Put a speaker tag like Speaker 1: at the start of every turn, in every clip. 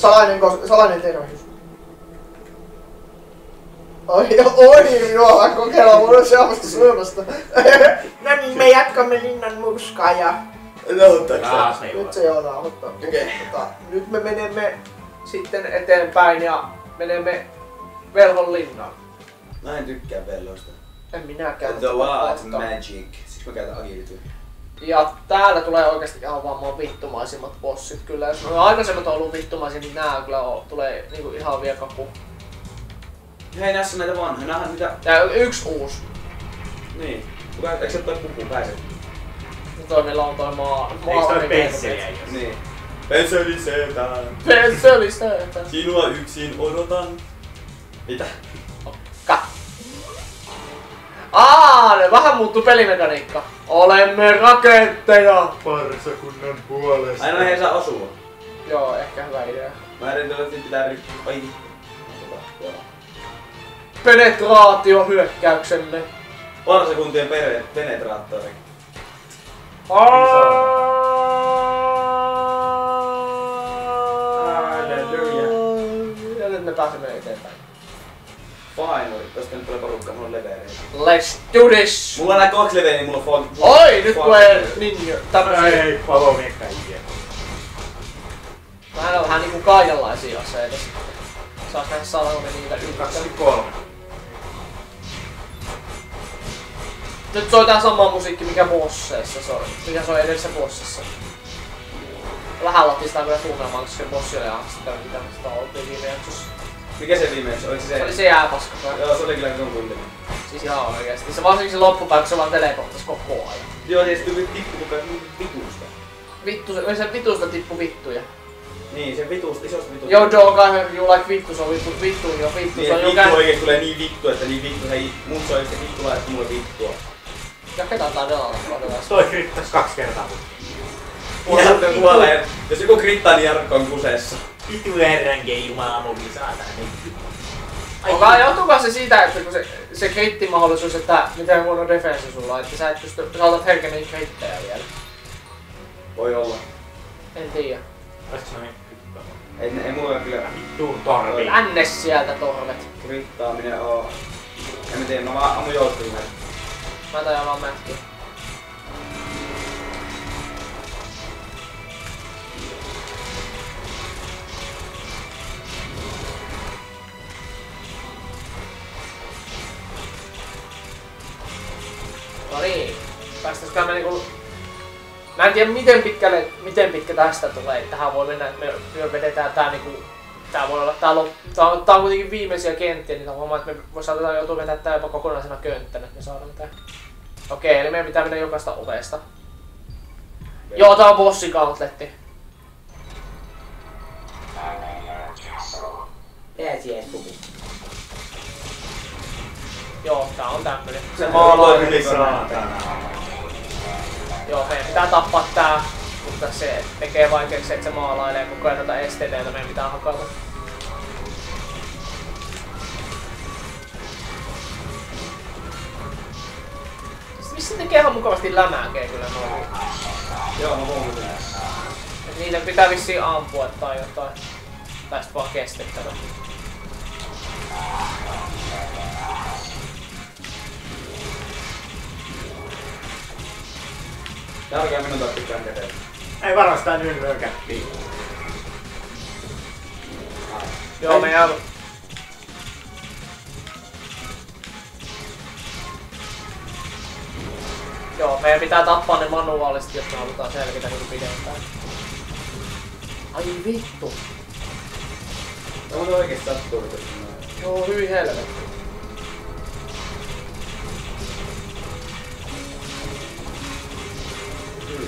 Speaker 1: salainen tervehdys. Oi, oi, joo, kokeilla mun sellaista syömästä. no niin, me jatkamme linnan muskaa ja...
Speaker 2: Taas
Speaker 1: Nyt se joo nauhoittaa.
Speaker 2: Okei.
Speaker 1: Tota, nyt me menemme sitten eteenpäin ja menemme Velhon linnaan.
Speaker 2: Mä en tykkää velloista.
Speaker 1: En minäkään.
Speaker 2: The
Speaker 1: mutta-
Speaker 2: magic. Siksi mä käytän agilityä.
Speaker 1: Ja täällä tulee oikeasti ihan vaan maan vittumaisimmat bossit kyllä. Jos nuo aikaisemmat on ollut vittumaisia, niin nää kyllä on, tulee niinku ihan vielä kapu.
Speaker 2: Hei, näissä on näitä vanhoja. Mitä...
Speaker 1: Ja yksi uusi.
Speaker 2: Niin. Kuka, eikö se toi puku pääse?
Speaker 1: Ja toi meillä on toi maa...
Speaker 3: Eikö toi pensseliä?
Speaker 2: Niin. Penseli setään.
Speaker 1: Pensselistä.
Speaker 2: Sinua yksin odotan. Mitä?
Speaker 1: Aa, ne vähän muuttuu pelimekaniikka. Olemme raketteja.
Speaker 3: Parsakunnan puolesta.
Speaker 2: Aina he saa osua.
Speaker 1: Joo, ehkä hyvä idea.
Speaker 2: Mä yritin olla, että pitää ri... Ai. Joo.
Speaker 1: Penetraatio hyökkäyksemme.
Speaker 2: Parsekuntien pere... penetraattori. Halleluja. Finally. Tosta nyt tulee porukka, mulla on levereitä.
Speaker 1: Let's do this!
Speaker 2: Mulla on nää kaksi leveä, niin mulla on fog...
Speaker 1: Oi, nyt tulee ninja. Tämmösiä.
Speaker 3: Ei, palomiekkaijia.
Speaker 1: Vähän on vähän niinku kaikenlaisia aseita. Saas nähdä saadaanko me niitä yli.
Speaker 3: Kaksi oli kolme.
Speaker 1: Nyt soi tää sama musiikki mikä bosseissa soi. Mikä soi edellisessä bossissa. Vähän lattistaa kyllä tunnelmaa, koska se bossi oli sitä mitä sitä oltiin viime jaksossa.
Speaker 2: Mikä se viimeksi? Oliko se
Speaker 1: Se oli
Speaker 2: se?
Speaker 1: jääpaska.
Speaker 2: Joo, se oli kyllä sun kuntinen.
Speaker 1: Siis ihan oikeesti. Se varsinkin se loppupää, kun se vaan teleporttas koko ajan.
Speaker 2: Joo, niin se tuli tippu koko ajan vitusta.
Speaker 1: Vittu, se, se vitusta tippu vittuja.
Speaker 2: Niin, se vitusta, isosta vitusta.
Speaker 1: Joe, kai you like vittu, se on vittu, vittu, jo vittu,
Speaker 2: Niin,
Speaker 1: se on
Speaker 2: vittu
Speaker 1: kään...
Speaker 2: oikeesti tulee niin vittu, että niin vittu, hei, mun se oikeesti vittu laittaa mulle vittua.
Speaker 1: Jaketaan tää delalla kohdalla.
Speaker 3: Toi krittas kaksi kertaa.
Speaker 2: Jarkko kuolee. Jos joku krittaa, niin Jarkko on kuseessa.
Speaker 3: Vitu RNG jumala mobi saatana.
Speaker 1: Onko johtuuko se siitä, että kun se, se krittimahdollisuus, että miten huono defense sulla on, että sä et pysty, sä otat herkemmin krittejä vielä.
Speaker 2: Voi olla.
Speaker 1: En tiedä.
Speaker 3: Olisiko noin
Speaker 2: Ei, ei mulla kyllä
Speaker 3: vittuun torvi?
Speaker 1: Länne sieltä torvet.
Speaker 2: krittaaminen oo. En mä tiedä, mä vaan ammun joustavia.
Speaker 1: Mä tajan vaan mätkiä. Päästäisikö me niinku... Mä en tiedä miten pitkälle, miten pitkä tästä tulee, tähän voi mennä, että me, me vedetään tää niinku... Tää voi olla, tää, on, tää, on, tää on kuitenkin viimeisiä kenttiä, niin huomaa, että me voi saatetaan joutua vetämään tää jopa kokonaisena könttänä, että me saadaan tää. Okei, eli meidän pitää mennä jokaista ovesta. Joo, tää on bossi gauntletti.
Speaker 2: Pääsiäispuku.
Speaker 1: Joo, tää on tämmönen. Se maalaa.
Speaker 2: yli saatana.
Speaker 1: Joo, meidän pitää tappaa tää, mutta se tekee vaikeaksi, että se maalailee koko ajan noita esteitä, joita meidän pitää hakata. Missä tekee ihan mukavasti lämääkee kyllä noin.
Speaker 2: Joo, sen.
Speaker 1: Et niitä pitää vissiin ampua tai jotain. Tai sit vaan kestettävä.
Speaker 2: Tärkeä minun taas pitkään käteen.
Speaker 3: Ei varastaa nyt lyökättiin.
Speaker 1: Joo, meidän... Joo, meidän pitää tappaa ne manuaalisesti, jos me halutaan selvitä niin pidempään. Ai vittu.
Speaker 2: No mutta oikeesti sattuu
Speaker 1: Joo, hyi helvetti.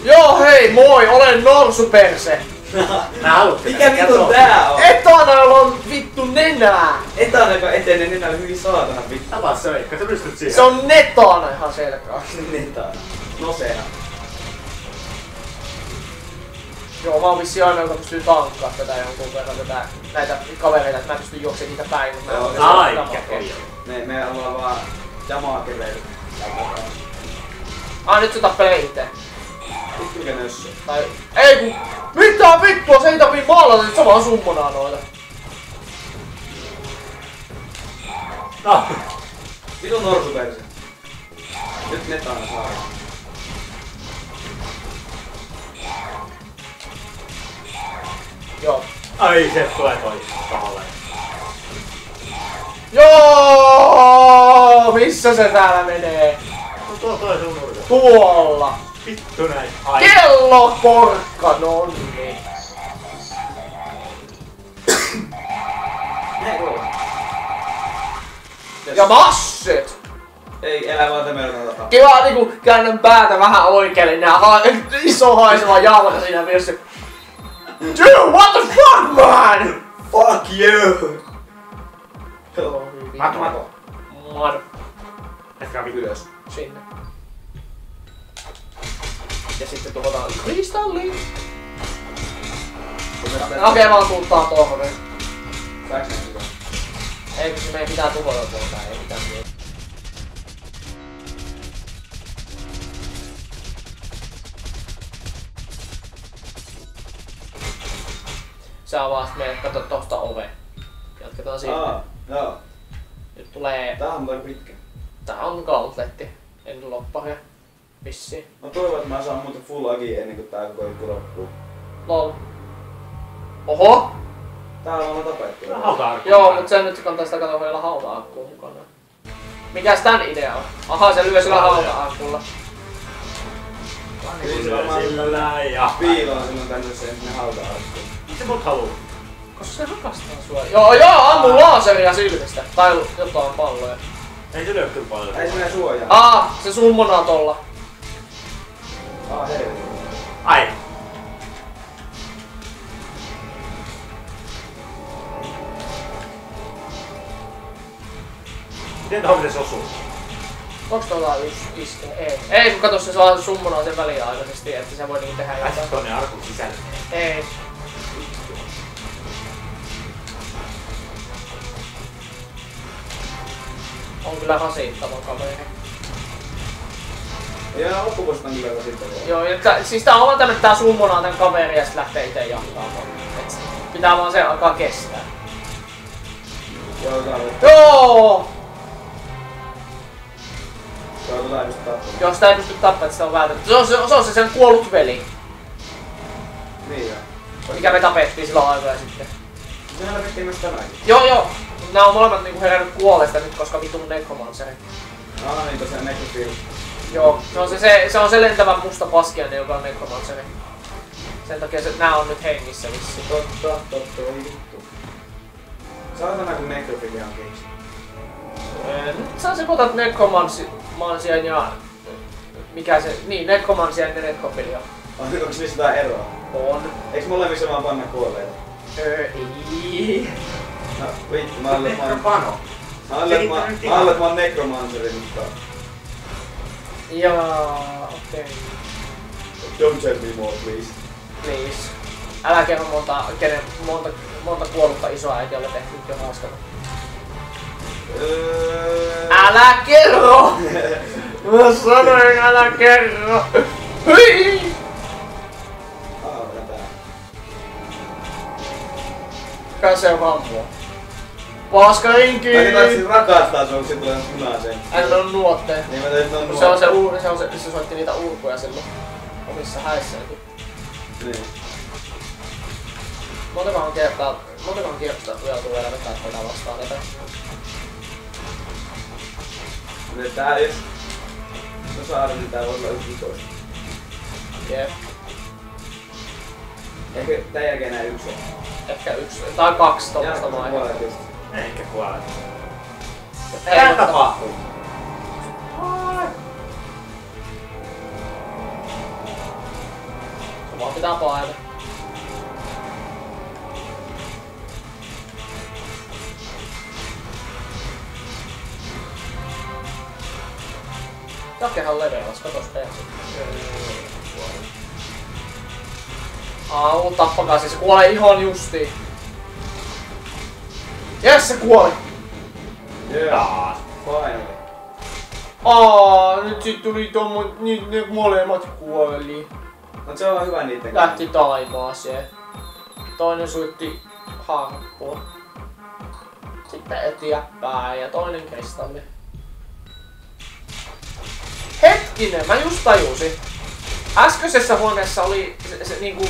Speaker 1: Joo hei, moi, olen Norsuperse.
Speaker 3: Mä
Speaker 2: Mikä vittu tää on?
Speaker 1: Etanalla on vittu nenää.
Speaker 2: Etana, joka etenee nenällä hyvin saatana vittu.
Speaker 3: Tapa söikkä, sä pystyt siihen.
Speaker 1: Se on netana ihan selkaa.
Speaker 2: Netana. No sehän.
Speaker 1: Joo, mä oon vissiin aina, joka pystyy tankkaa tätä jonkun verran tätä, näitä kavereita, että mä pystyn juoksemaan niitä päin, mutta mä en ole
Speaker 3: Ai,
Speaker 2: Me, me ollaan vaan jamaa keveillä.
Speaker 1: Ai nyt se tappelee itse.
Speaker 2: Vittu mikä nössö.
Speaker 1: Tai ei kun, mitä vittua, se ei tarvii maalata, että se vaan summonaa noita.
Speaker 3: No,
Speaker 2: Vittu norsuperse. Nyt netana saa.
Speaker 1: Joo.
Speaker 3: ai se tulee toi taholle.
Speaker 1: Joo, missä se täällä menee?
Speaker 3: No tuo toi sun nurkassa.
Speaker 1: Tuolla.
Speaker 3: Vittu näin. Ai.
Speaker 1: Kello porkka
Speaker 2: voi.
Speaker 1: Ja masset.
Speaker 2: Ei, elä vaan tämmöinen tapa.
Speaker 1: Kiva niinku käännän päätä vähän oikealle, nää ha- iso haiseva jalka siinä vieressä. Dude, what the fuck man?
Speaker 2: Fuck you!
Speaker 3: Mato, mato. Etkä vittu.
Speaker 2: Ylös.
Speaker 1: Sinne. Ja sitten tuhotaan kristalli. Okei, vaan tuuttaa
Speaker 2: näin sitä?
Speaker 1: Ei, kun se meidän pitää tuhota tuolta, ei mitään muuta. Se avaa sit meille, kato tosta ove. Jatketaan siitä.
Speaker 2: Aa, joo.
Speaker 1: Nyt tulee,
Speaker 2: Tää on aika pitkä.
Speaker 1: tää on gauntletti. En lopparia. Vissiin.
Speaker 2: Mä toivon, että mä saan muuten full agi ennen kuin tää koko juttu loppuu.
Speaker 1: Lol. Oho!
Speaker 2: Täällä on tapettu.
Speaker 3: Hautaa.
Speaker 1: Joo, mutta se nyt kantaa sitä kato vielä hauta-akkuun mukana. Mikäs tän idea on? Aha, se lyö sillä hauta-akkulla.
Speaker 2: Niin se varmaan
Speaker 3: Sillä ja...
Speaker 2: piiloon silloin tänne se sinne hauta alkuun.
Speaker 3: Miksi mut haluu?
Speaker 1: Koska se rakastaa sua. Joo, joo, ammu laaseria silmistä. Tai jotain palloja.
Speaker 3: Ei se lyö kyllä paljon.
Speaker 2: Ei se mene suojaa.
Speaker 1: Aa, se summonaa tolla.
Speaker 3: Ai. Miten tohon pitäis osua?
Speaker 1: Onks tuolla yksi iske? Ei. Ei, kun kato se saa summonaa sen väliaikaisesti, että se voi niinku tehdä jotain.
Speaker 3: tonne arkun sisälle.
Speaker 1: Ei. On kyllä rasittava kaveri.
Speaker 2: Ja loppukosta on kyllä rasittavaa.
Speaker 1: Joo, tää, siis tää on vaan tämmönen, että tää summonaa tän kaverin ja sit lähtee ite jahtaamaan. Pitää vaan se alkaa kestää.
Speaker 2: Joo, tää.
Speaker 1: Joo!
Speaker 2: Joo,
Speaker 1: sitä ei pysty tappamaan, että sitä on vältetty. Se on se, se, on se sen kuollut veli,
Speaker 2: Niin joo.
Speaker 1: mikä me tapettiin silloin aikoja sitten.
Speaker 2: Sehän lähdettiin myös tämäkin.
Speaker 1: Joo, joo. Nää on molemmat niinku herännyt kuolleesta nyt, koska vitun necromanceri.
Speaker 2: Aa, niin tosiaan Necrofield.
Speaker 1: Joo, se on se, se, se, on se lentävä musta paskiainen, joka on necromanceri. Sen takia se, nää on nyt hengissä vissiin.
Speaker 2: Totta, totta, ei vittu. Saatana kun Necrofield on keksi.
Speaker 1: Öö, Nyt saa sekoitat necromancian ja... Mikä se... Niin, necromancian ja necrophilia.
Speaker 2: On, onks niissä jotain eroa?
Speaker 1: On.
Speaker 2: Eiks molemmissa vaan panna kuolleita?
Speaker 1: Öö, ei.
Speaker 2: No vittu, mä olen mä olen-
Speaker 3: Pano.
Speaker 2: mä olen mä mä olen mä Necromanceri, mutta...
Speaker 1: Jaa, okei. Okay.
Speaker 2: Don't tell me more, please.
Speaker 1: Please. Älä kerro monta, kenen, monta, monta kuollutta isoa äitiä ole tehty jo haaskata.
Speaker 2: Öö...
Speaker 1: Älä kerro! Mä sanoin, älä kerro! Hyi! Kai se on vammua. Paska inki!
Speaker 2: Mä katsoin rakastaa sun, se tulee punaiseen.
Speaker 1: Hän on nuotteet.
Speaker 2: Niin mä tein ton
Speaker 1: Se on se uuri, se on se, se soitti niitä urkuja silloin. Omissa häissäänkin.
Speaker 2: Niin.
Speaker 1: Montakohan kertaa, montakohan kierrosta joutuu vielä vetää tätä vastaan tätä.
Speaker 2: Mutta tää jos... No saada, niin tää voi olla yksi vitoista.
Speaker 1: Jep.
Speaker 2: Ehkä tän jälkeen nää yksi on.
Speaker 1: Ehkä yksi tai kaksi tommosta
Speaker 2: Jaa,
Speaker 3: Mitä
Speaker 1: mutta- Mua pitää paeta. Jakehan levelas, katos. Au, tappakaa se kuolee ihan justiin. Jes, se kuoli!
Speaker 3: Taas.
Speaker 2: Finally.
Speaker 1: Aa, nyt sit tuli tommo, nyt ne molemmat kuoli.
Speaker 2: Mut se on hyvä niitten
Speaker 1: Lähti taivaaseen. Toinen suitti harppua. Sitten eteenpäin ja toinen kristalli. Hetkinen, mä just tajusin. Äskeisessä huoneessa oli se, se niinku...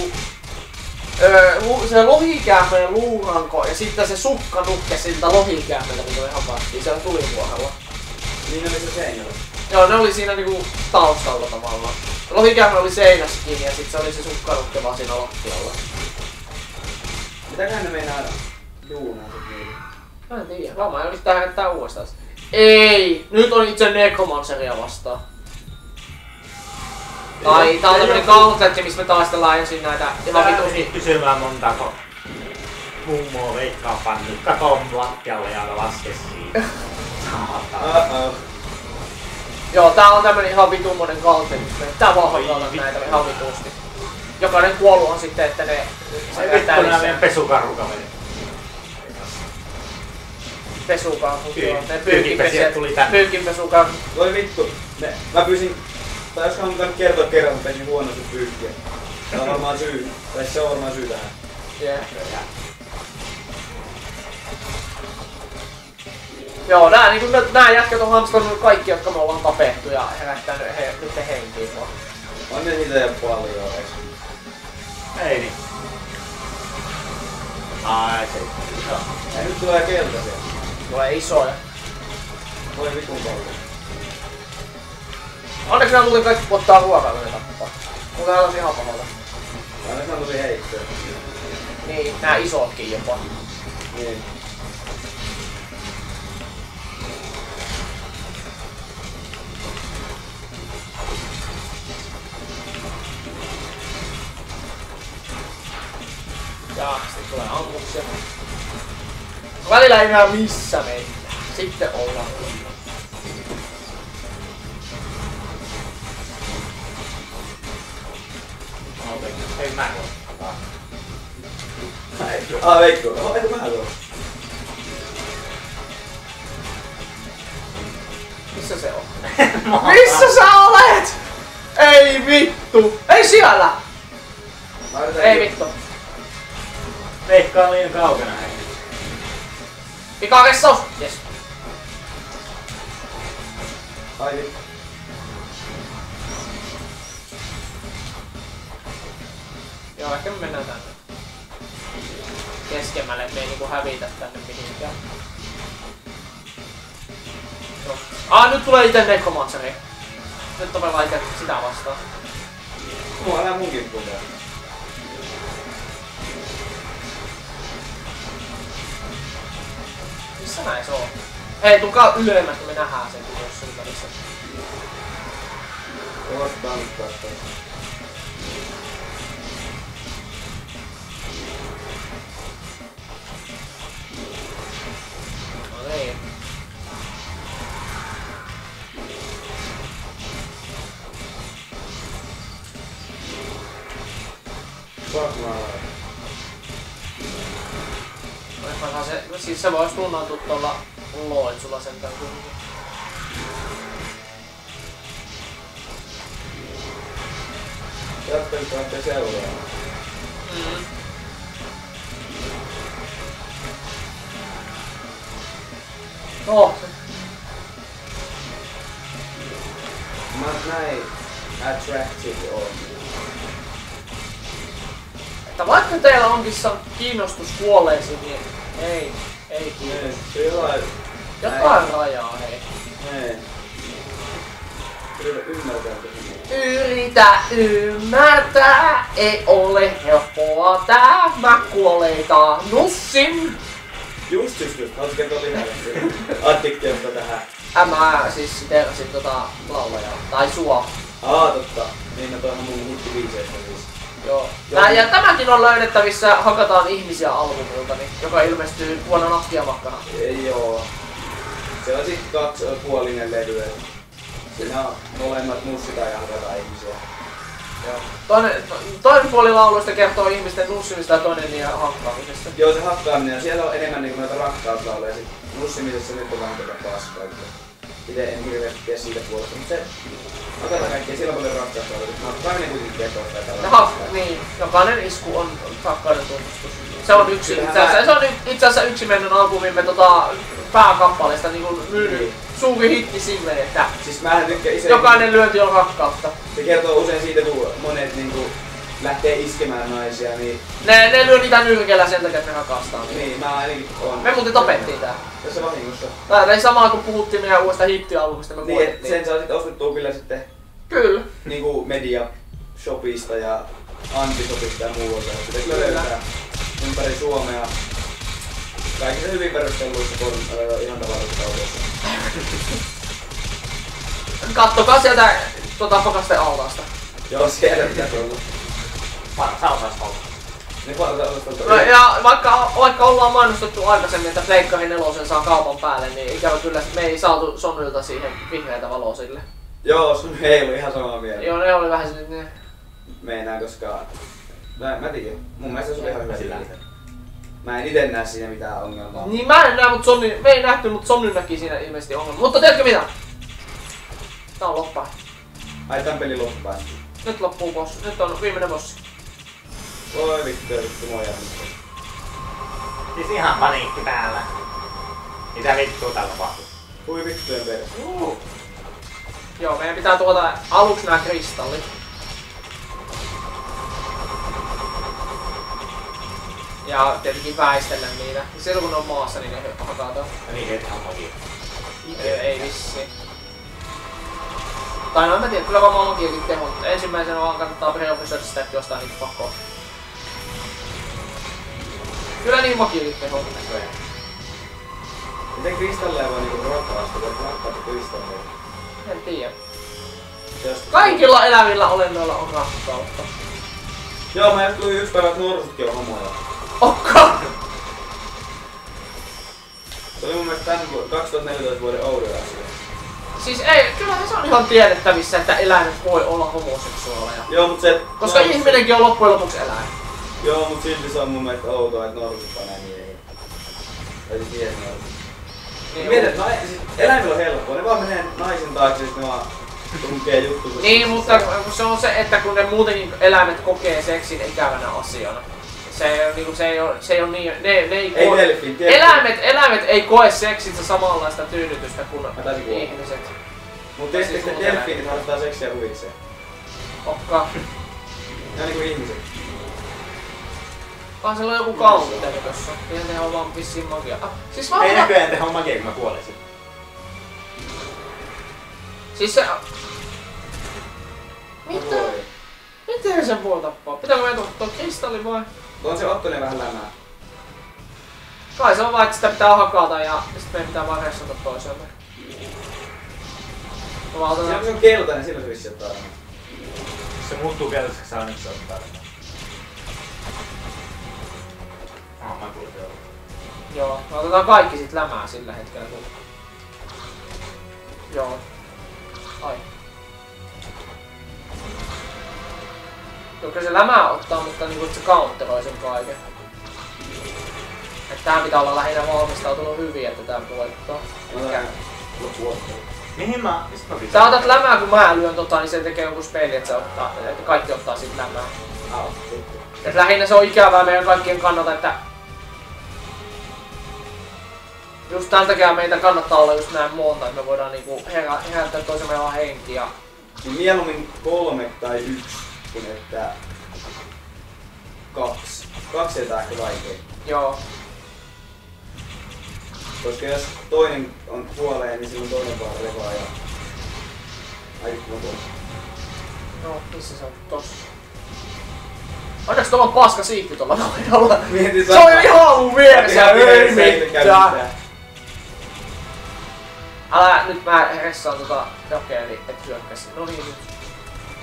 Speaker 1: Öö, se lohikähmönen luuranko ja sitten se sukka nukke siltä lohikähmeltä, mitä me hapattiin. Siellä tuli vuorella.
Speaker 2: Niin oli se seinällä.
Speaker 1: Joo, ne oli siinä niinku taustalla tavallaan. Lohikähmö oli seinässä kiinni ja sitten se oli se sukkanukke vaan siinä lattialla.
Speaker 2: Mitäköhän ne meinaa duunaa sit niillä?
Speaker 1: Mä en tiedä. Varmaan yrittää hänettää uudestaan. Ei! Nyt on itse Necromanceria vastaan. Tai tää on tämmönen gauntletti, missä me taistellaan ensin näitä ihan
Speaker 3: Tää
Speaker 1: vitusti.
Speaker 3: meni kysymään montako mummoa veikkaa pannu katon lattialle ja aina laske siitä. Saatana.
Speaker 2: Uh-oh.
Speaker 1: Joo, tää on tämmönen ihan vitummonen me tää vaan
Speaker 3: Oi
Speaker 1: hakata
Speaker 3: vittu.
Speaker 1: näitä ihan vitusti. Jokainen kuollu on sitten, että ne...
Speaker 3: Ai
Speaker 1: Se
Speaker 3: vittu nää
Speaker 1: lisää.
Speaker 3: meidän pesukarhukaverit.
Speaker 1: Pesukarhut,
Speaker 3: Pyy-
Speaker 1: joo. Ne
Speaker 3: pyykinpesijät tuli tänne.
Speaker 1: Pyykinpesukarhut.
Speaker 2: Voi vittu. Ne, mä pyysin... Tai mun kannattaa kertoa kerran, että pesin huonosti pyykkiä. Tää on varmaan syy. Tai se on varmaan syy tähän.
Speaker 1: Yeah. Joo, nää, niinku, nää, nää jätkät on hamstannut kaikki, jotka me ollaan tapettu ja herättänyt he, nyt henkiin vaan.
Speaker 2: On ne niitä jo paljon ees.
Speaker 3: Ei niin. Ai se.
Speaker 2: Ja nyt tulee keltaisia.
Speaker 1: Tulee isoja.
Speaker 2: Voi vitun paljon.
Speaker 1: Onneksi nää muuten kaikki ottaa ruokaa, kun ne tappaa. Nää on ihan pahalta.
Speaker 2: Aina se on tosi heikkoja.
Speaker 1: Niin, nää isotkin jopa.
Speaker 2: Niin.
Speaker 1: Ja sitten tulee ammuksia. Välillä ei näe missä mennään. Sitten ollaan.
Speaker 2: Ah. Oh, eikö mä tuo?
Speaker 1: Missä se on? Missä sä olet? Ei vittu! Ei siellä! Ei vittu.
Speaker 3: Veikkaa liian kaukana.
Speaker 1: Pikakessaus! Yes.
Speaker 2: Ai vittu.
Speaker 1: Joo, ehkä me mennään tänne. Keskemmälle, me ei niinku hävitä tänne mihinkään. Joo. Ah, nyt tulee ite Necromanceri. Nyt on vaikea sitä vastaan.
Speaker 2: Mua älä munkin puhuta.
Speaker 1: Missä näin se on? Hei, tulkaa ylemmäs, kun me nähdään sen, kun jos ympärissä.
Speaker 2: Kovasti tankkaa toi.
Speaker 1: No
Speaker 2: Fuck olen.
Speaker 1: Onhan se, siis se vois tunnautua tuolla loitsulla sentään kuitenkin.
Speaker 2: Jatka nyt lähtee seuraamaan.
Speaker 1: Mm. Oh,
Speaker 2: Mä näin attractive on.
Speaker 1: Että vaikka teillä onkin kiinnostus kuolleisiin, niin ei, ei kiinnostus. Jotain rajaa, hei.
Speaker 2: Yritä ymmärtää tätä.
Speaker 1: Yritä ymmärtää, ei ole helppoa tää. Mä kuoleita nussin.
Speaker 2: Just just just. Haluaisin kertoa lisää addiktiota tähän.
Speaker 1: Äh, mä siis siteerasin tota laulajaa. Tai sua.
Speaker 2: Aa, totta. Niin, no toihan mun hittibiiseistä siis.
Speaker 1: Joo. Tää, ja tämäkin on löydettävissä Hakataan ihmisiä albumilta, niin, joka ilmestyy vuonna Nahtia makkana.
Speaker 2: Ei joo. Se on sitten kaksi puolinen levy. Siinä on molemmat mussitaan ja hakataan ihmisiä.
Speaker 1: Joo. Toinen, to, toinen puoli lauluista kertoo ihmisten nussimista ja toinen niiden hakkaamisesta.
Speaker 2: Joo, se hakkaaminen, siellä on enemmän niinku noita rakkauslauleja. Sit nussimisessa nyt on vähän tätä paskaa. Itse en hirveästi tiedä siitä puolesta, mutta se hakataan kaikkea, siellä on paljon rakkauslauleja. Hakkaaminen kuitenkin kertoo sitä
Speaker 1: Ja
Speaker 2: tällä
Speaker 1: niin, jokainen isku on rakkauden tunnustus. Se on yksi, itse asiassa, se on itse asiassa yksi meidän albumimme tota, pääkappaleesta niin kuin myynyt
Speaker 2: Niin.
Speaker 1: suuri hitti sille, että
Speaker 2: Siis mähän tykkään iso...
Speaker 1: jokainen lyönti on rakkautta.
Speaker 2: Se kertoo usein siitä, kun monet niinku lähtee iskemään naisia, niin,
Speaker 1: Ne, ne lyö niitä nyrkellä sen takia, että ne rakastaa.
Speaker 2: niin mä ainakin on.
Speaker 1: Me muuten tapettiin tää.
Speaker 2: Tässä vahingossa.
Speaker 1: Tää ei samaa kuin puhuttiin meidän uudesta hittialbumista, me
Speaker 2: Niin, et sen saa sitten ostettua kyllä sitten
Speaker 1: Kyllä.
Speaker 2: niinku media shopista ja antishopista ja muualta. Sitä kyllä löytää ympäri Suomea. Kaikissa hyvin perustelluissa on ihan tavallisissa kaupoissa.
Speaker 1: Kattokaa sieltä tota Fokasten altaasta.
Speaker 2: Joo, siellä pitäisi olla.
Speaker 1: No, ja vaikka, vaikka ollaan mainostettu aikaisemmin, että Pleikkari nelosen saa kaupan päälle, niin ikävä kyllä me ei saatu Sonylta siihen vihreätä valoa sille.
Speaker 2: Joo, sun ei ollut ihan samaa mieltä.
Speaker 1: Joo, ne oli vähän sinne, ne.
Speaker 2: Meinaa, koska... Mä, mä tiedän. Mun mielestä se oli ihan hyvä
Speaker 3: Sillä.
Speaker 2: Mä en ite näe siinä mitään ongelmaa.
Speaker 1: Niin mä en näe, mutta Sony, me ei nähty, mutta Sony näki siinä ilmeisesti ongelma. Mutta tiedätkö mitä? Tää on loppa.
Speaker 2: Ai tän pelin loppu päästi.
Speaker 1: Nyt loppuu boss. Nyt on viimeinen bossi.
Speaker 2: Voi vittu, vittu mua jäänyt.
Speaker 3: Siis ihan paniikki päällä. Mitä vittua täällä tapahtuu?
Speaker 2: Voi vittujen perä.
Speaker 1: Uh. Joo, meidän pitää tuota aluksi nämä kristallit. Ja tietenkin väistellä niitä. Ja silloin kun ne on maassa, niin ne hakataan.
Speaker 3: Ja niin heti ihan magia.
Speaker 1: Ei, ei vissi. Tai no en mä tiedä, kyllä varmaan magiakin teho, mutta ensimmäisenä vaan kannattaa preoffisoida sitä, että jostain niitä pakkoa. Kyllä niin magiakin teho.
Speaker 2: Miten kristalleja voi niinku rakkaasta, voi rakkaata kristalleja?
Speaker 1: En tiedä.
Speaker 2: Jos-
Speaker 1: Kaikilla elävillä olennoilla on rakkautta.
Speaker 2: Joo, mä just luin yksi päivä, että norsutkin on homoja.
Speaker 1: Okka!
Speaker 2: Se oli mun mielestä tämän vu- 2014 vuoden oudoja asia.
Speaker 1: Siis ei, kyllähän se on ihan tiedettävissä, että eläimet voi olla homoseksuaaleja.
Speaker 2: Joo, mut se...
Speaker 1: Koska ihminenkin on loppujen lopuksi eläin.
Speaker 2: Joo, mut silti se on mun mielestä outoa, että norsut panee miehiä. Tai siis miehet norsut.
Speaker 1: Niin,
Speaker 2: Mietit, että siis eläimillä on helppoa, ne vaan menee naisen taakse, sit ne vaan tunkee juttu.
Speaker 1: niin, mutta se on se, että kun ne muutenkin eläimet kokee seksin ikävänä asiana. Se, on niinku, se, ei ole, se ei ole niin, ne, ne ei,
Speaker 2: Ei
Speaker 1: koe-
Speaker 2: delfin,
Speaker 1: eläimet, eläimet ei koe seksistä samanlaista tyydytystä kuin ihmiset.
Speaker 2: Mut tietysti
Speaker 1: Siis
Speaker 2: ne delfiinit harrastaa seksiä huvikseen.
Speaker 1: Okka.
Speaker 2: Ja niinku ihmiset.
Speaker 1: Vaan siellä on joku counteri tossa. Siihen tehdään vaan vissiin magia. Ah, siis mä
Speaker 3: Ei näköjään tehdä magia, kun mä kuolisin.
Speaker 1: Siis se...
Speaker 2: Voi.
Speaker 1: Mitä? Miten sen voi tappaa? Pitääkö meidän ottaa kristalli vai?
Speaker 2: On se Ottonen vähän lämää.
Speaker 1: Kai se on vaan, että sitä pitää hakata ja sitten meidän pitää vaan ressata toisiamme. No mä otan...
Speaker 2: Se on keltainen, silloin se vissi ottaa.
Speaker 3: Se muuttuu keltaiseksi aina, kun se ottaa Ah, kuulin joo.
Speaker 1: Me otetaan kaikki sit lämää sillä hetkellä kun... Joo. Ai. Joo, kyllä se lämää ottaa, mutta niinku se counteroi sen kaiken. Että tähän pitää olla lähinnä valmistautunut hyvin, että tää voittaa.
Speaker 2: Ottonen.
Speaker 3: Mihin mä...
Speaker 1: Sä otat lämää kun mä lyön tota, niin se tekee jonkun speli, että, se ottaa, että kaikki ottaa sit lämää.
Speaker 2: Vittu.
Speaker 1: Et lähinnä se on ikävää meidän kaikkien kannalta, että just tämän takia meitä kannattaa olla just näin monta, että me voidaan niinku herä, herättää toisemme vaan henkiä.
Speaker 2: Niin mieluummin kolme tai yksi, kuin että kaksi. Kaksi jätää ehkä vaikea.
Speaker 1: Joo.
Speaker 2: Koska jos toinen on puoleen, niin silloin toinen vaan revaa ja... Ai, mä tuon.
Speaker 1: No, missä se on? Tossa. Onneksi tuolla on paska siippi tuolla noidalla.
Speaker 2: Mietin
Speaker 1: Se on jo ihan mun vieressä, ei
Speaker 2: ei
Speaker 1: mitään.
Speaker 2: mitään.
Speaker 1: Älä, nyt mä ressaan tota jokeli, et hyökkäsi. No niin nyt.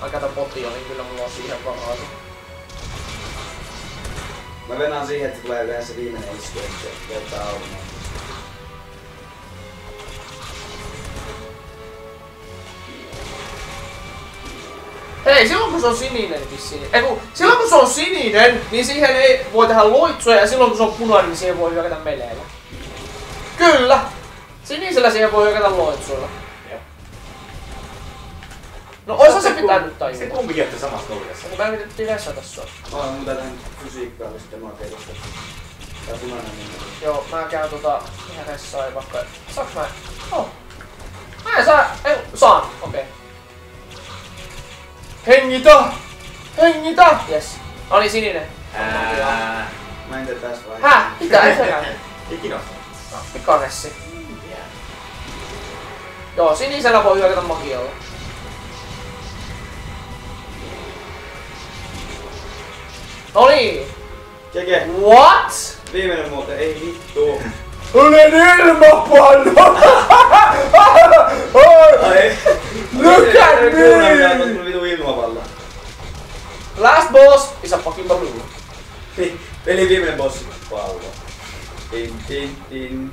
Speaker 1: Aikata potio, niin kyllä mulla on siihen varaa.
Speaker 2: Mä venaan siihen, että tulee yleensä viimeinen isku, että löytää auringon.
Speaker 1: Hei, silloin kun se on sininen vissiin. Ei kun, silloin kun se on sininen, niin siihen ei voi tehdä loitsuja ja silloin kun se on punainen, niin siihen voi hyökätä meleillä. Kyllä! Sinisellä siihen voi hyökätä loitsuilla. No oisa se pitänyt
Speaker 3: Se
Speaker 1: tajuta.
Speaker 3: kumpikin jätti samassa nurkassa.
Speaker 1: Kun mä yritettiin vessata sua.
Speaker 2: Mä oon mun tällainen fysiikkaalista makeudesta. Tää punainen niin
Speaker 1: Joo, mä käyn tota ihan ressaa vaikka... Saanko mä... Oh. Mä en saa... Ei, saan. Okei. Okay. Hengitä! Hengitä! Yes. Oli sininen.
Speaker 3: Ää,
Speaker 2: Mä en tee tässä vaiheessa.
Speaker 1: Häh? Mitä? Ei.
Speaker 3: Ikinä.
Speaker 1: Pikaressi. Joo, sinisellä voi hyökätä magialla. No niin.
Speaker 2: Keke,
Speaker 1: What?
Speaker 2: viimeinen muuten, ei vittu.
Speaker 1: Olen ilmapallo!
Speaker 2: Ai.
Speaker 1: Look at me!
Speaker 2: Vitu ilmapallo.
Speaker 1: Last boss is a fucking balloon.
Speaker 2: Niin, Pelin viimeinen bossi. Pallo. Tin, tin, tin.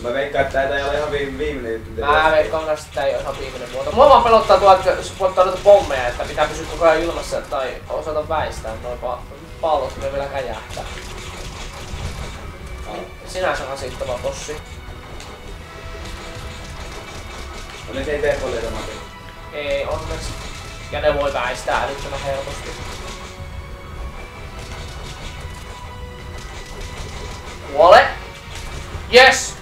Speaker 2: Mä veikkaan, että tää ei ole ihan vi- viimeinen juttu.
Speaker 1: Mä veikkaan kanssa, että tää ei ole ihan viimeinen muoto. Mua vaan pelottaa tuo, että jos voittaa noita pommeja, että pitää pysyä koko ajan ilmassa tai osata väistää noin pa- pallot, kun ne vielä käjähtää. Sinänsä rasittava bossi.
Speaker 2: No ne ei tee paljon
Speaker 1: Ei onneksi. Ja ne voi väistää älyttömän helposti. Kuole! Yes!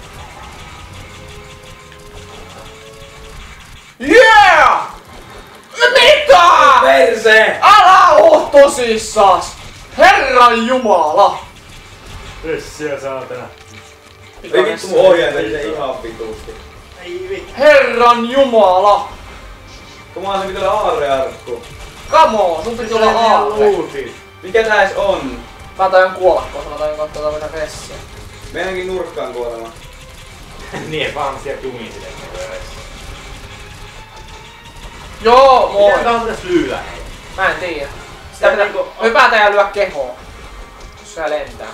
Speaker 2: Perse!
Speaker 1: Älä oo tosissas! Herran Jumala!
Speaker 3: Pössiä saatana.
Speaker 2: Ei vittu mun ei se ihan vituusti.
Speaker 3: Ei vittu.
Speaker 1: Herran Jumala!
Speaker 2: Oon se pitää olla aarrearkku.
Speaker 1: Come on, sun piti olla aarre.
Speaker 2: Mikä tää edes on?
Speaker 1: Mä tajan kuolla, koska mä tajan katsoa tätä ressiä.
Speaker 2: Meidänkin nurkkaan kuolema.
Speaker 3: niin, vaan sieltä jumiin sitten.
Speaker 1: Joo, moi!
Speaker 3: Miten tää pitäis lyödä?
Speaker 1: Mä en tiedä. Sitä pitää
Speaker 3: niinku-
Speaker 1: hypätä ja lyö kehoa. Jos se lentää.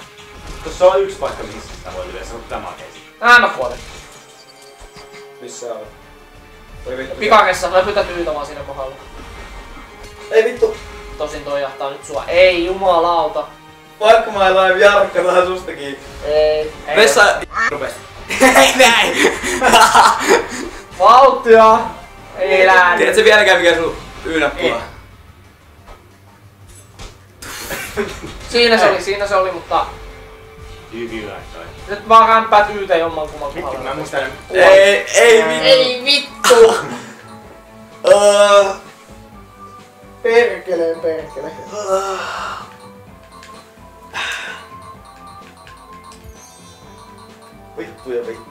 Speaker 3: Tuossa on yksi paikka, missä sitä voi lyödä, se on tämä keisi.
Speaker 1: Ää mä kuolin.
Speaker 2: Missä on?
Speaker 1: Pikakessa, mä tyytä vaan siinä kohdalla.
Speaker 2: Ei vittu.
Speaker 1: Tosin toi jahtaa nyt sua. Ei jumalauta.
Speaker 2: Fuck my life, Jarkka, tää sustakin.
Speaker 1: Ei. ei
Speaker 2: Vessa... Rupes.
Speaker 4: Ei näin!
Speaker 1: Vauhtia! Ei lähde.
Speaker 2: Tiedätkö vieläkään mikä sun Y-nappula?
Speaker 1: Siinä se oli, siinä se oli, mutta
Speaker 3: Hyvin laittoi.
Speaker 1: nyt vaan rämpäät yytä jomman kumman
Speaker 3: Vittu,
Speaker 1: kohdalla.
Speaker 3: mä muistan.
Speaker 2: Ei, ei vittu.
Speaker 1: Ei vittu!
Speaker 2: Uh,
Speaker 1: Perkeleen perkele.
Speaker 2: vittu ja vittu.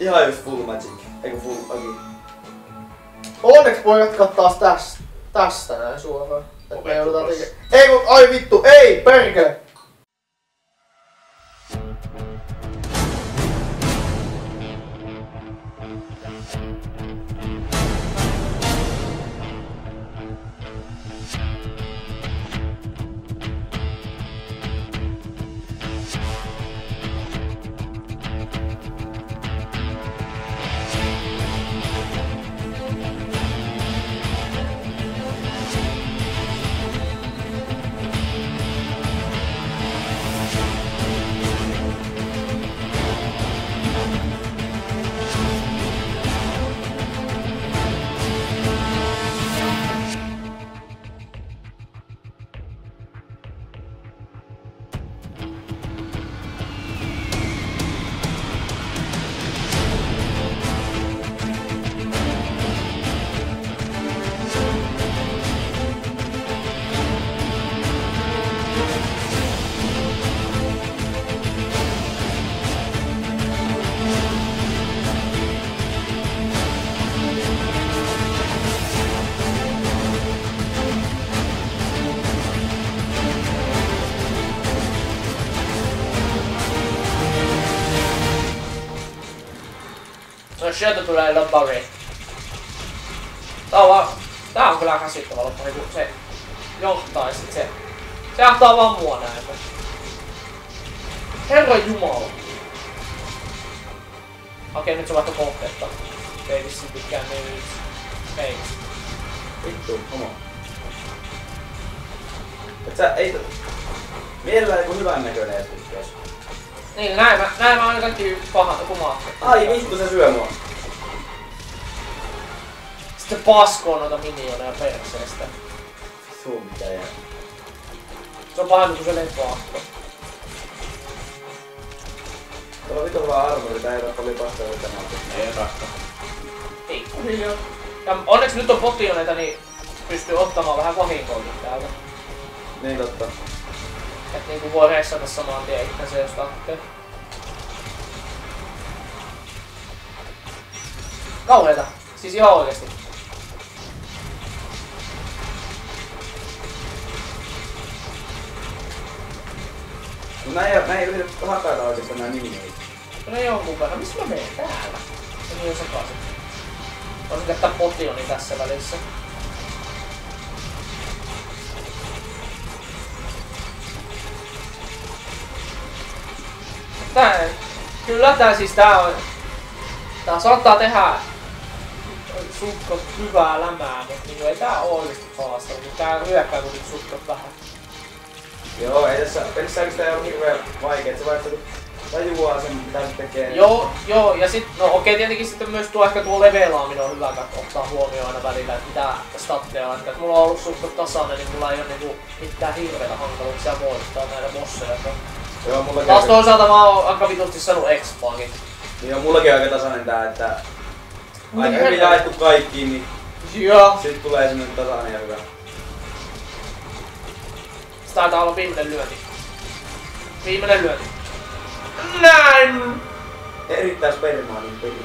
Speaker 2: Ihan just full magic. Eiku full agi.
Speaker 1: Onneksi voi jatkaa taas tästä, tästä näin suoraan. Tekemään. Ei kun, ai vittu, ei, perkele! Sieltä tulee lobbari. Tää on vaan... Tää on kyllä käsittävä lobbari, kun se... johtaa, sit se, se jahtaa vaan mua näin. Herra Jumala. Okei, nyt se vaihtoi kohteetta. Ei vissi pitkään niin Ei.
Speaker 2: Vittu, homo. Et sä ei... Mielellään joku hyvän näköinen edes tykkäis.
Speaker 1: Niin, näin mä, näin mä aina kaikki paha, kumaa.
Speaker 2: Ai vittu se syö mua.
Speaker 1: Sitten paskoo noita minioneja perseestä.
Speaker 2: Vittu mitä jää.
Speaker 1: Se on pahempi kuin se lepoakko.
Speaker 2: Tuolla on vittu hyvä armori, tää ei ole paljon paskaa tänään.
Speaker 3: Ei rakka.
Speaker 1: Pikkuhiljaa. Ja onneksi nyt on potioneita, niin pystyy ottamaan vähän vahinkoakin täältä.
Speaker 2: Niin totta.
Speaker 1: Et niinku voi ressata saman tien itsensä jos tahtee. Kauheeta. Siis ihan oikeesti.
Speaker 2: Mut näin ei, näin ei yritä hakata oikeastaan nää nimineitä.
Speaker 1: No jonkun verran. Missä mä menen täällä? En niin sekaisin. Voisin käyttää potioni tässä välissä. Tää, kyllä tää siis tää on... Tää saattaa tehdä sukkot hyvää lämää, mutta niinku ei tää oo oikeesti paasta, kun tää hyökkää kuitenkin sukkot vähän.
Speaker 2: Joo, ei tässä pelissä oikeastaan ole hirveen vaikea, et se vaikka tajuaa sen mitä se tekee.
Speaker 1: Joo, joo, ja sit, no okei, tietenkin sitten myös tuo ehkä tuo levelaaminen on hyvä ottaa huomioon aina välillä, että mitä statteja on. Että mulla on ollut suht tasainen, niin mulla ei ole niinku mitään hirveitä hankaluuksia muodostaa näitä bosseja. Että
Speaker 2: Joo, mullakin
Speaker 1: Taas
Speaker 2: aika,
Speaker 1: toisaalta mä oon aika vitusti saanut expaakin.
Speaker 2: niin on mullakin aika tasainen tää, että aika
Speaker 1: Niin,
Speaker 2: hyvin jaettu kaikkiin, niin
Speaker 1: Joo.
Speaker 2: sit tulee semmonen tasainen ja hyvä.
Speaker 1: Se taitaa olla viimeinen lyönti. Viimeinen lyönti. Näin!
Speaker 2: Erittäin Spider-Manin peli.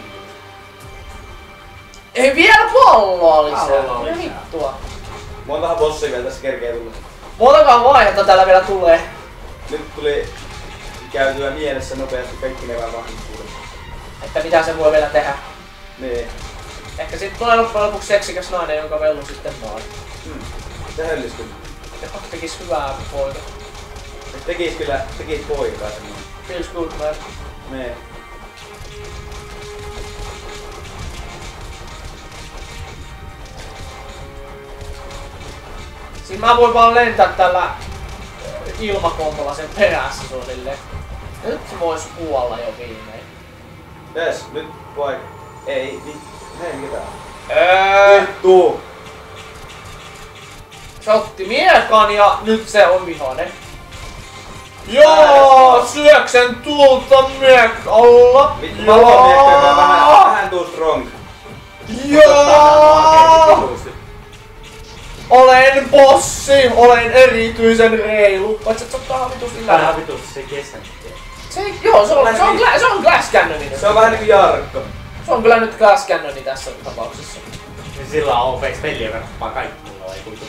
Speaker 1: Ei vielä palloa lisää.
Speaker 3: Palloa
Speaker 1: Mitä
Speaker 3: lisää.
Speaker 1: vittua?
Speaker 2: Montahan bossia vielä tässä kerkee tulla.
Speaker 1: Montakaan vaihetta täällä vielä tulee.
Speaker 2: Nyt tuli käytyä mielessä nopeasti kaikki ne vahvistuudet.
Speaker 1: Että mitä se voi vielä tehdä.
Speaker 2: Niin.
Speaker 1: Ehkä sitten tulee loppujen lopuksi seksikäs nainen, jonka vellu sitten maan.
Speaker 2: Hmm. Se höllistyy.
Speaker 1: Ja tekis hyvää poika.
Speaker 2: Et tekis kyllä, tekis poikaa semmonen.
Speaker 1: Feels good man.
Speaker 2: Nee.
Speaker 1: Siinä mä voin vaan lentää tällä ilmakompolla sen perässä suunnilleen. Nyt se vois kuolla jo viimein.
Speaker 2: Des, nyt vai... Ei, niin... Hei, mitä?
Speaker 1: Öö,
Speaker 2: Vittu!
Speaker 1: Se otti miekan ja nyt se on vihainen. Joo, syöksen tulta miekalla.
Speaker 2: Haluan miekkoja vähän, vähän tuu strong.
Speaker 1: Joo! Olen bossi, olen erityisen reilu. Voit sä ottaa vitusti
Speaker 3: Vähän
Speaker 1: läpi?
Speaker 3: vitusti se ei kestä.
Speaker 1: Se, joo, se on, se on, gla- se on Glass Cannoninen.
Speaker 2: Se on vähän niinku Jarkko.
Speaker 1: Se on kyllä nyt Glass Cannoni tässä tapauksessa.
Speaker 3: Sillä on OPX peliä verrattuna kaikki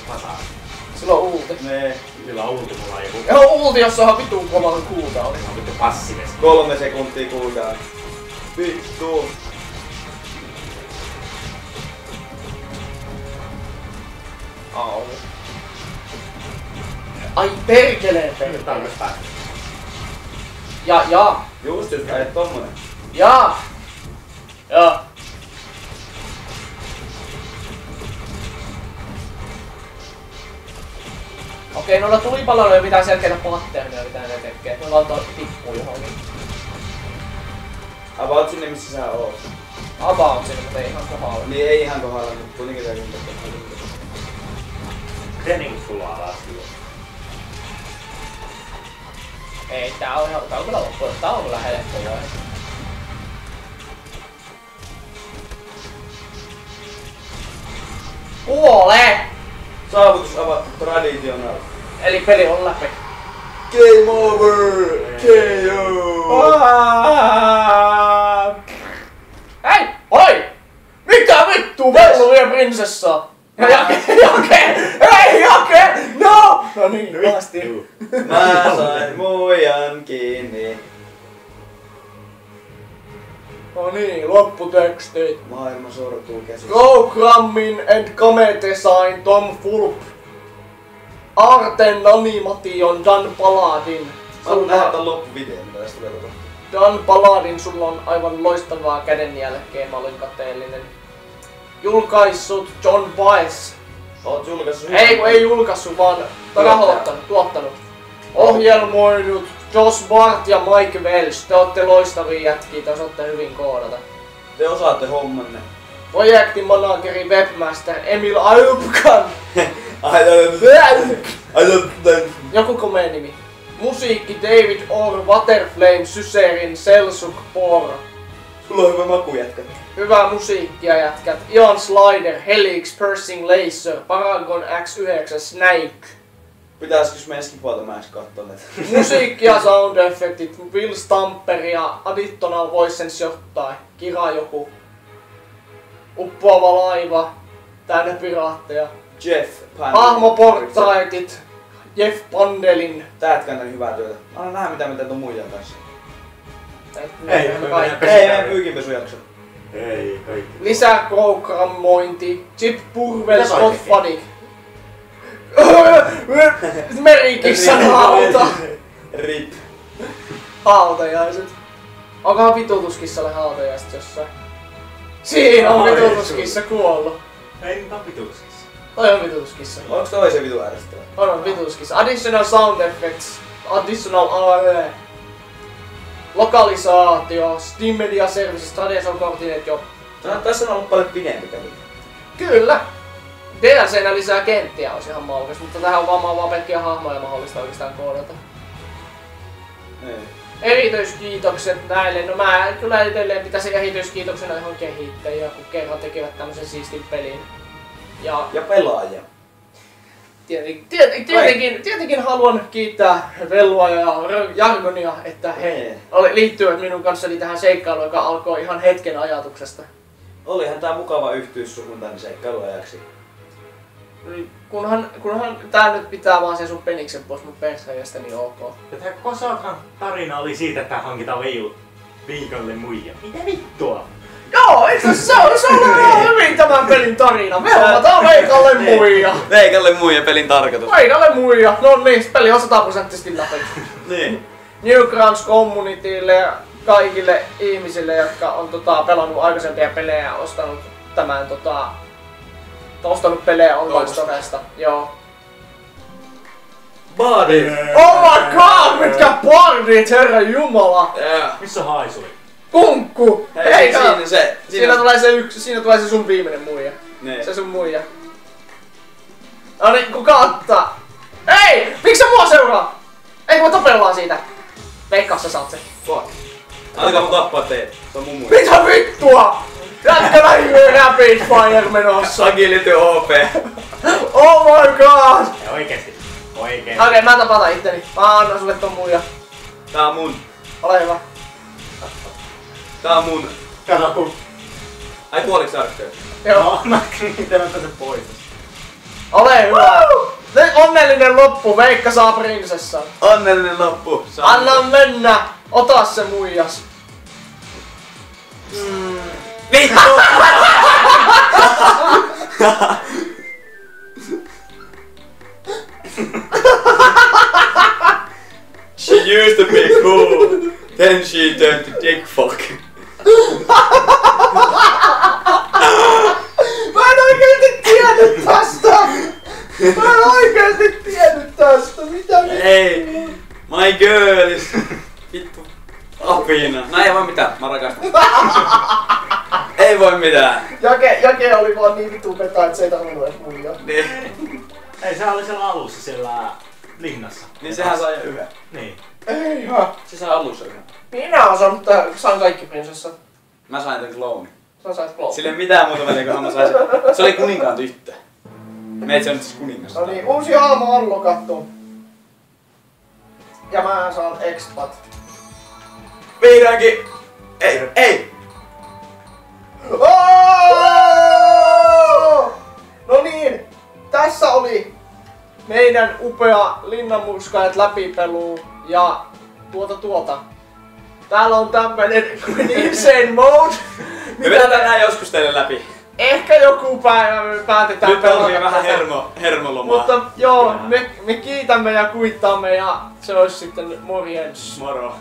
Speaker 3: tasaa.
Speaker 1: Sillä on ulti.
Speaker 2: Nee.
Speaker 3: Sillä on ulti mulla ei.
Speaker 1: Ja on ulti, jossa on vitun kovan cooldown.
Speaker 3: Se on vittu passiivisesti.
Speaker 2: Kolme sekuntia cooldown. Vittu.
Speaker 1: Au. Ai perkeleen
Speaker 3: Nyt on
Speaker 1: perkeleen.
Speaker 3: myös päästä.
Speaker 1: Ja, ja,
Speaker 2: Just just, et tommonen.
Speaker 1: ja. Ja. Okei, noilla tulipalloilla ei ole mitään selkeitä patternia, mitä ne tekee. Ne vaan to- tippuu johonkin.
Speaker 2: About sinne missä sä oot.
Speaker 1: About sinne, mutta ei ihan kohdalla.
Speaker 2: Niin ei ihan kohdalla, mutta kuitenkin se kun
Speaker 3: Tietenkin sulla alas.
Speaker 1: Ei, tää on ihan, tää on kyllä loppu. Tää on kyllä helppo vaihe. Kuole!
Speaker 2: Saavutus avattu traditional.
Speaker 1: Eli peli on läpi.
Speaker 2: Game over! KO!
Speaker 1: Hei! Oi! Mitä vittu? Vellu vie prinsessa! Ja jake, jake! Ei jake! No! No niin, kovasti.
Speaker 2: Mä sain muijan kiinni.
Speaker 1: No niin, lopputekstit.
Speaker 2: Maailma sortuu käsissä.
Speaker 1: Go Grammin and Game Design Tom Fulp. Arten Animation Dan Paladin.
Speaker 2: Mä haluan nähdä tämän loppuvideon, mitä tästä tulee tapahtua.
Speaker 1: Dan Paladin, sulla on aivan loistavaa kädenjälkeä, mä olin kateellinen. Julkaissut John Baez.
Speaker 2: Oot julkaissut
Speaker 1: Ei, ei julkaissut, vaan rahoittanut, tuottanut. Ohjelmoinut Josh Bart ja Mike Welsh. Te ootte loistavia jätkiä, te osaatte hyvin koodata.
Speaker 2: Te osaatte hommanne.
Speaker 1: Projektimanageri Webmaster Emil Ayubkan. Joku komea nimi. Musiikki David Orr, Waterflame, Syserin, Selsuk, Por.
Speaker 2: Sulla on hyvä maku jätkä.
Speaker 1: Hyvää musiikkia jätkät. Ian Slider, Helix, Pursing Laser, Paragon X9, Snake.
Speaker 2: Pitäisikö meidän skipata mä edes näitä?
Speaker 1: Musiikki ja sound effectit, Will Stamper ja Additional Voices jottain. Kira joku. Uppoava laiva. Täynnä piraatteja.
Speaker 2: Jeff.
Speaker 1: Hahmoportraitit. Jeff Pandelin.
Speaker 2: Tää jätkä on hyvää työtä. Anna nähdä mitä me teet on muijan kanssa.
Speaker 3: Ei, mennään
Speaker 2: Ei, meidän pyykinpesujakso.
Speaker 3: Ei, kaikki.
Speaker 1: Lisäprogrammointi. Chip Purvel, Scott? Fadik. Merikissan hauta.
Speaker 2: Rip.
Speaker 1: Hautajaiset. Onkohan vitutuskissalle hautajaiset jossain? Siinä on vitutuskissa kuollut.
Speaker 3: Ei nyt on vituskissa.
Speaker 1: Toi on vitutuskissa.
Speaker 2: Onks toi se vitu ärsyttävä?
Speaker 1: On on vitutuskissa. Additional sound effects. Additional AE. Lokalisaatio. Steam Media Services. Traditional Coordinate jo.
Speaker 2: Tää tässä on ollut paljon pidempi peli.
Speaker 1: Kyllä. DLCnä lisää kenttiä olisi ihan maukas, mutta tähän on vaan vaan pelkkiä hahmoja mahdollista oikeastaan koodata.
Speaker 2: Ei.
Speaker 1: Erityiskiitokset näille. No mä kyllä edelleen pitäisi erityiskiitoksena ihan kehittäjiä, kun kerran tekevät tämmöisen siistin pelin. Ja
Speaker 2: Ja pelaaja.
Speaker 1: tietenkin, tietenkin, tietenkin, tietenkin haluan kiittää Vellua ja Jargonia, että he
Speaker 2: Ei.
Speaker 1: oli, liittyvät minun kanssani tähän seikkailuun, joka alkoi ihan hetken ajatuksesta.
Speaker 2: Olihan tää mukava yhtyys suhun tänne seikkailuajaksi.
Speaker 1: Kunhan, kunhan tää nyt pitää vaan sen sun peniksen pois mun perseestä, niin ok.
Speaker 3: Ja tää Kosakan tarina oli siitä, että hankitaan Veiju viikolle muija. Mitä vittua?
Speaker 1: Joo, itse asiassa se on, se on ihan hyvin tämän pelin tarina. Me hommataan Veikalle muija.
Speaker 2: Veikalle muija pelin tarkoitus.
Speaker 1: Veikalle muija. No niin, peli on sataprosenttisesti läpi.
Speaker 2: Niin.
Speaker 1: Newgrounds Communitylle ja kaikille ihmisille, jotka on tota, pelannut aikaisempia pelejä ja ostanut tämän tota, ostanut pelejä online storesta. Joo.
Speaker 2: Body.
Speaker 1: Oh my god, mitkä bardit, herra jumala!
Speaker 2: Yeah.
Speaker 3: Missä haisui?
Speaker 1: Kunkku!
Speaker 2: Hei,
Speaker 1: Hei,
Speaker 2: siinä se. Siinä,
Speaker 1: Siinä tulee se yksi, siinä tulee se sun viimeinen muija.
Speaker 2: Niin.
Speaker 1: Se sun muija. No niin, kuka ottaa? Ei! Miksi sä mua seuraa? Ei kun me tapellaan siitä. Veikkaa sä saat sen.
Speaker 2: Fuck. Alkaa mun tappaa teet. Se on mun muija.
Speaker 1: Mitä vittua? Jätkä lähiöön rapid fire menossa.
Speaker 2: Agility OP.
Speaker 1: Oh my god!
Speaker 3: Ei oikeesti. Oikeesti.
Speaker 1: Okei, okay, mä tapatan itteni. Mä annan sulle ton muija.
Speaker 2: Tää on mun.
Speaker 1: Ole hyvä.
Speaker 2: Tää on mun.
Speaker 3: Kato kun...
Speaker 2: Ai kuoliks Arkkö?
Speaker 1: Joo.
Speaker 3: Mä mä sen pois.
Speaker 1: Ole hyvä. Nyt onnellinen loppu. Veikka saa prinsessan.
Speaker 2: Onnellinen loppu. Saa-
Speaker 1: Anna mennä. Ota se muijas.
Speaker 2: Vittu! she used to be cool. Then she turned to dick fuck.
Speaker 1: Mä en oikeesti tiennyt tästä! Mä en oikeesti tiennyt tästä! Mitä?
Speaker 2: Ei. My girl is... Vittu. Apina. No ei voi mitään. Mä rakastan. ei voi mitään.
Speaker 1: Jake, Jake oli vaan niin vitu peta, että se ei tarvinnut edes muijaa.
Speaker 2: Niin,
Speaker 3: Ei, se oli siellä alussa siellä linnassa.
Speaker 2: niin sehän saa jo yhden.
Speaker 3: Niin.
Speaker 1: Ei ihan.
Speaker 2: Se saa alussa yhden.
Speaker 1: Minä oon saanut, tää- saan kaikki prinsessat.
Speaker 2: Mä sain tän kloonin.
Speaker 1: Sä sait glow.
Speaker 2: Sillä ei mitään muuta väliä, kun mä sain sen. Se oli kuninkaan tyttö. Meitä se on nyt siis kuningas.
Speaker 1: No niin, uusi hahmo unlockattu. Ja mä saan expat.
Speaker 2: Vihdoinkin! Ei, ei!
Speaker 1: Oh! No niin, tässä oli meidän upea linnanmurskaajat läpipelu ja tuota tuota. Täällä on tämmönen kuin insane mode.
Speaker 2: Me vedetään nää joskus teille läpi.
Speaker 1: ehkä joku päivä me päätetään
Speaker 2: Nyt on
Speaker 1: pelata
Speaker 2: vähän hermo, hermolomaa.
Speaker 1: Mutta joo, me, me kiitämme ja kuittaamme ja se olisi sitten morjens.
Speaker 2: Moro.